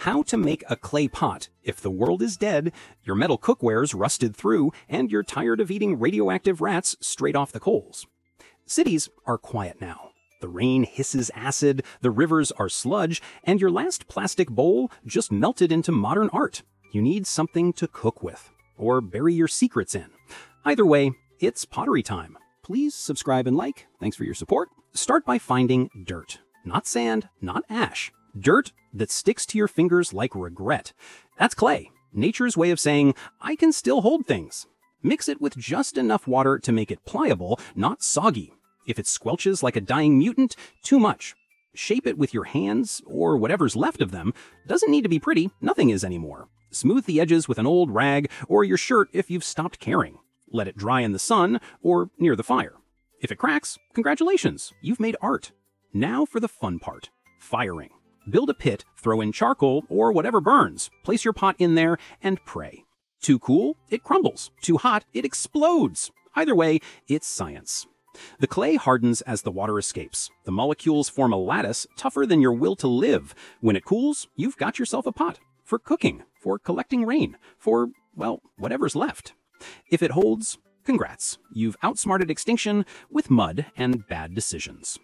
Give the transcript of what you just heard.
how to make a clay pot if the world is dead, your metal cookware's rusted through, and you're tired of eating radioactive rats straight off the coals. Cities are quiet now. The rain hisses acid, the rivers are sludge, and your last plastic bowl just melted into modern art. You need something to cook with, or bury your secrets in. Either way, it's pottery time. Please subscribe and like. Thanks for your support. Start by finding dirt. Not sand, not ash. Dirt that sticks to your fingers like regret. That's clay, nature's way of saying, I can still hold things. Mix it with just enough water to make it pliable, not soggy. If it squelches like a dying mutant, too much. Shape it with your hands, or whatever's left of them. Doesn't need to be pretty, nothing is anymore. Smooth the edges with an old rag or your shirt if you've stopped caring. Let it dry in the sun or near the fire. If it cracks, congratulations, you've made art. Now for the fun part, firing. Build a pit, throw in charcoal or whatever burns, place your pot in there, and pray. Too cool, it crumbles. Too hot, it explodes. Either way, it's science. The clay hardens as the water escapes. The molecules form a lattice tougher than your will to live. When it cools, you've got yourself a pot. For cooking, for collecting rain, for, well, whatever's left. If it holds, congrats. You've outsmarted extinction with mud and bad decisions.